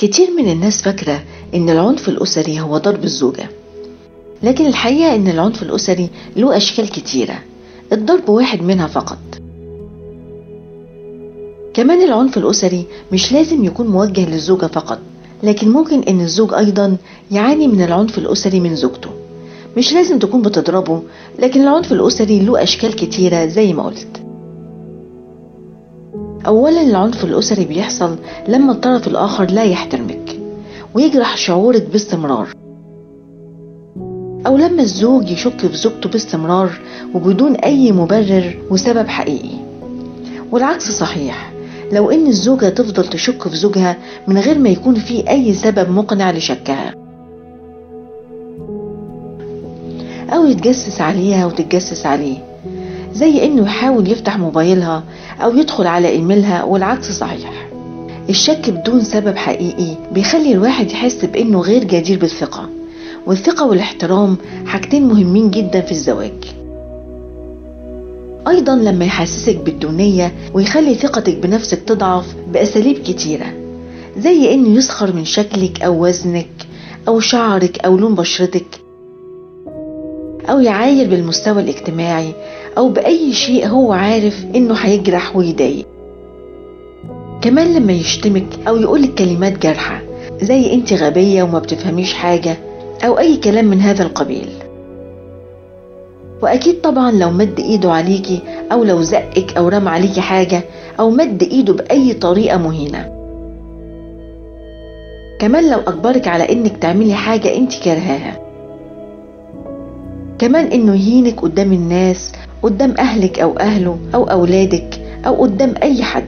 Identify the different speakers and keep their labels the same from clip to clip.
Speaker 1: كتير من الناس فاكرة إن العنف الأسري هو ضرب الزوجة. لكن الحقيقة إن العنف الأسري له أشكال كتيرة. الضرب واحد منها فقط. كمان العنف الأسري مش لازم يكون موجه للزوجة فقط لكن ممكن إن الزوج أيضا يعاني من العنف الأسري من زوجته. مش لازم تكون بتضربه لكن العنف الأسري له أشكال كتيرة زي ما قلت. أولا العنف الأسري بيحصل لما الطرف الآخر لا يحترمك ويجرح شعورك باستمرار. أو لما الزوج يشك في زوجته باستمرار وبدون أي مبرر وسبب حقيقي. والعكس صحيح لو إن الزوجة تفضل تشك في زوجها من غير ما يكون في أي سبب مقنع لشكها. أو يتجسس عليها وتتجسس عليه. زي إنه يحاول يفتح موبايلها أو يدخل على إيميلها والعكس صحيح. الشك بدون سبب حقيقي بيخلي الواحد يحس بإنه غير جدير بالثقة والثقة والاحترام حاجتين مهمين جدا في الزواج. أيضا لما يحسسك بالدونية ويخلي ثقتك بنفسك تضعف بأساليب كتيرة زي إنه يسخر من شكلك أو وزنك أو شعرك أو لون بشرتك أو يعاير بالمستوى الاجتماعي أو بأي شيء هو عارف إنه هيجرح ويضايق. كمان لما يشتمك أو يقولك كلمات جارحة زي أنت غبية وما بتفهميش حاجة أو أي كلام من هذا القبيل. وأكيد طبعا لو مد إيده عليكي أو لو زقك أو رمى عليكي حاجة أو مد إيده بأي طريقة مهينة. كمان لو أجبرك على إنك تعملي حاجة أنت كرهاها كمان إنه يهينك قدام الناس قدام أهلك أو أهله أو أولادك أو قدام أي حد.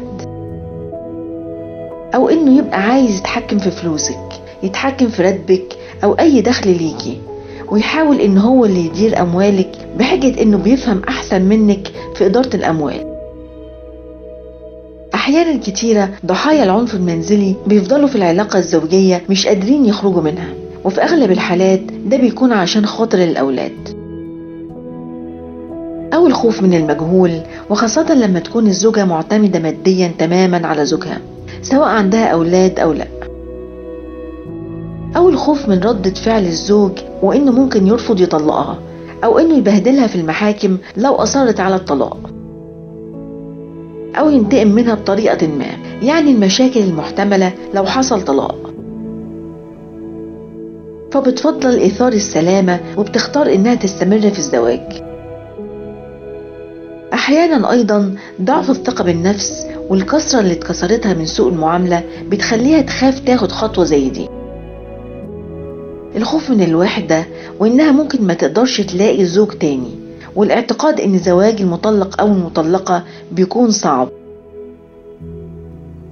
Speaker 1: أو إنه يبقى عايز يتحكم في فلوسك يتحكم في راتبك أو أي دخل ليكي ويحاول إن هو اللي يدير أموالك بحجة إنه بيفهم أحسن منك في إدارة الأموال. أحيانا كتيرة ضحايا العنف المنزلي بيفضلوا في العلاقة الزوجية مش قادرين يخرجوا منها وفي أغلب الحالات ده بيكون عشان خاطر الأولاد. أو الخوف من المجهول وخاصة لما تكون الزوجة معتمدة ماديا تماما على زوجها سواء عندها أولاد أو لأ. أو الخوف من ردة فعل الزوج وإنه ممكن يرفض يطلقها أو إنه يبهدلها في المحاكم لو أصرت على الطلاق. أو ينتقم منها بطريقة ما يعني المشاكل المحتملة لو حصل طلاق. فبتفضل إيثار السلامة وبتختار إنها تستمر في الزواج. أحيانا أيضا ضعف الثقة بالنفس والكسرة اللي اتكسرتها من سوء المعاملة بتخليها تخاف تاخد خطوة زي دي. الخوف من الوحدة وإنها ممكن ما تقدرش تلاقي زوج تاني والاعتقاد إن زواج المطلق أو المطلقة بيكون صعب.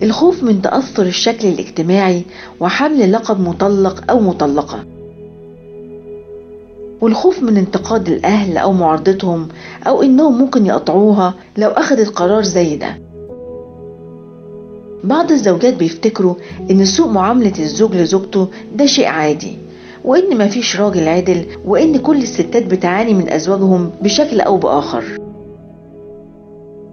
Speaker 1: الخوف من تأثر الشكل الاجتماعي وحمل لقب مطلق أو مطلقة. والخوف من انتقاد الأهل أو معارضتهم أو إنهم ممكن يقطعوها لو أخذت قرار زي ده. بعض الزوجات بيفتكروا إن سوء معاملة الزوج لزوجته ده شيء عادي وإن مفيش راجل عدل وإن كل الستات بتعاني من أزواجهم بشكل أو بآخر.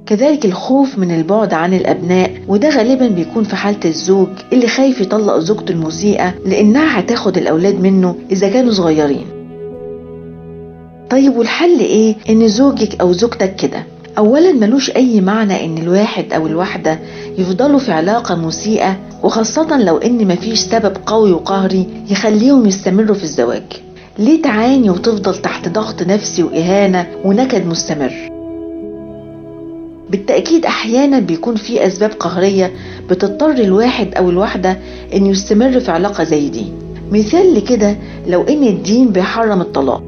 Speaker 1: كذلك الخوف من البعد عن الأبناء وده غالبا بيكون في حالة الزوج اللي خايف يطلق زوجته المسيئة لأنها هتاخد الأولاد منه إذا كانوا صغيرين. طيب والحل إيه؟ إن زوجك أو زوجتك كده. أولا ملوش أي معنى إن الواحد أو الواحدة يفضلوا في علاقة مسيئة وخاصة لو إن مفيش سبب قوي وقهري يخليهم يستمروا في الزواج. ليه تعاني وتفضل تحت ضغط نفسي وإهانة ونكد مستمر؟ بالتأكيد أحيانا بيكون في أسباب قهرية بتضطر الواحد أو الواحدة إن يستمر في علاقة زي دي. مثال لكده لو إن الدين بيحرم الطلاق.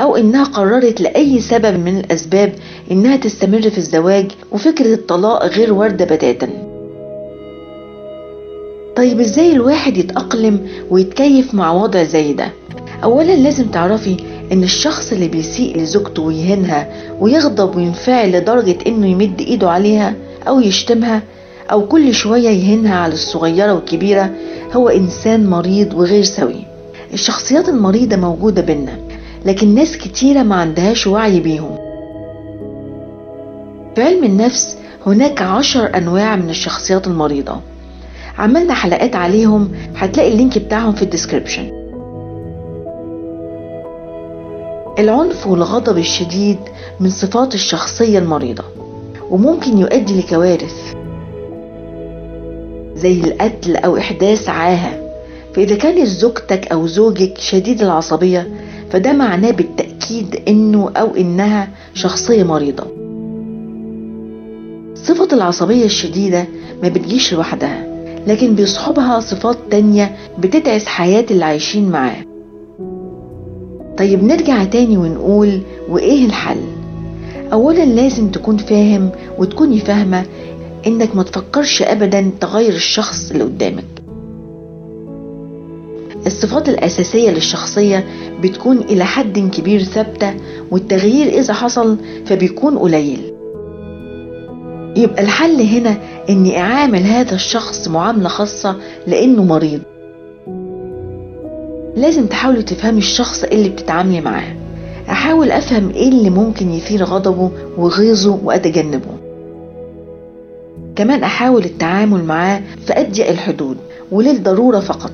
Speaker 1: أو إنها قررت لأي سبب من الأسباب إنها تستمر في الزواج وفكرة الطلاق غير واردة بتاتا طيب إزاي الواحد يتأقلم ويتكيف مع وضع زي ده؟ أولا لازم تعرفي إن الشخص اللي بيسيء لزوجته ويهينها ويغضب وينفعل لدرجة إنه يمد إيده عليها أو يشتمها أو كل شوية يهينها على الصغيرة والكبيرة هو إنسان مريض وغير سوي. الشخصيات المريضة موجودة بينا لكن ناس كتيرة ما عندهاش وعي بيهم. في علم النفس هناك عشر أنواع من الشخصيات المريضة. عملنا حلقات عليهم هتلاقي ال link بتاعهم في ال description. العنف والغضب الشديد من صفات الشخصية المريضة وممكن يؤدي لكوارث زي القتل أو إحداث عاهة. فإذا كانت زوجتك أو زوجك شديد العصبية فده معناه بالتأكيد إنه أو إنها شخصية مريضة. صفة العصبية الشديدة ما بتجيش لوحدها لكن بيصحبها صفات تانية بتدعس حياة اللي عايشين معاه. طيب نرجع تاني ونقول وإيه الحل؟ أولا لازم تكون فاهم وتكوني فاهمة إنك ما تفكرش أبدا تغير الشخص اللي قدامك. الصفات الأساسية للشخصية بتكون إلى حد كبير ثابتة والتغيير إذا حصل فبيكون قليل. يبقى الحل هنا إني أعامل هذا الشخص معاملة خاصة لأنه مريض. لازم تحاولي تفهمي الشخص اللي بتتعاملي معاه. أحاول أفهم إيه اللي ممكن يثير غضبه وغيظه وأتجنبه. كمان أحاول التعامل معاه في أضيق الحدود وللضرورة فقط.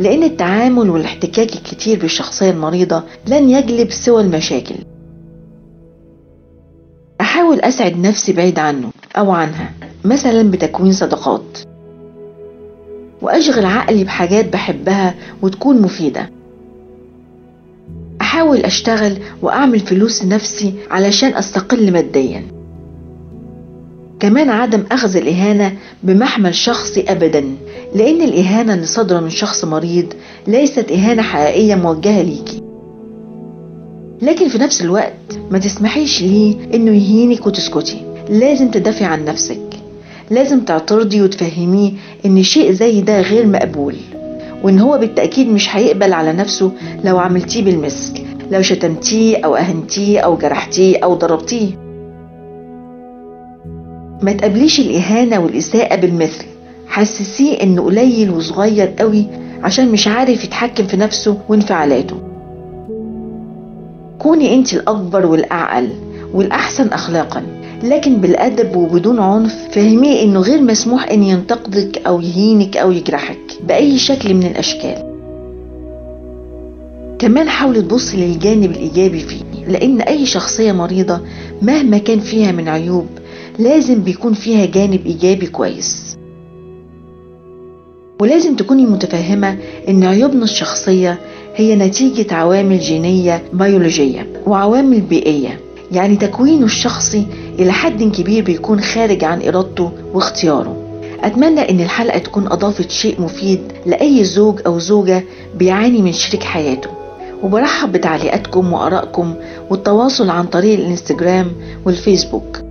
Speaker 1: لأن التعامل والاحتكاك الكتير بالشخصية المريضة لن يجلب سوى المشاكل. أحاول أسعد نفسي بعيد عنه أو عنها مثلا بتكوين صداقات. وأشغل عقلي بحاجات بحبها وتكون مفيدة. أحاول أشتغل وأعمل فلوس لنفسي علشان أستقل ماديا. كمان عدم أخذ الإهانة بمحمل شخصي أبدا. لأن الإهانة اللي صادرة من شخص مريض ليست إهانة حقيقية موجهة ليكي لكن في نفس الوقت ما تسمحيش ليه إنه يهينك وتسكتي. لازم تدافعي عن نفسك. لازم تعترضي وتفهميه إن شيء زي ده غير مقبول. وإن هو بالتأكيد مش هيقبل على نفسه لو عملتيه بالمثل لو شتمتيه أو أهنتيه أو جرحتيه أو ضربتيه. ما تقابليش الإهانة والإساءة بالمثل. حسسيه إنه قليل وصغير قوي عشان مش عارف يتحكم في نفسه وانفعالاته. كوني أنت الأكبر والأعقل والأحسن أخلاقا لكن بالأدب وبدون عنف فهميه إنه غير مسموح إن ينتقدك أو يهينك أو يجرحك بأي شكل من الأشكال. كمان حاولي تبصي للجانب الإيجابي فيه لأن أي شخصية مريضة مهما كان فيها من عيوب لازم بيكون فيها جانب إيجابي كويس. ولازم تكوني متفهمة إن عيوبنا الشخصية هي نتيجة عوامل جينية بيولوجية وعوامل بيئية. يعني تكوينه الشخصي إلى حد كبير بيكون خارج عن إرادته واختياره. أتمنى إن الحلقة تكون أضافت شيء مفيد لأي زوج أو زوجة بيعاني من شريك حياته. وبرحب بتعليقاتكم وآرائكم والتواصل عن طريق الإنستجرام والفيسبوك.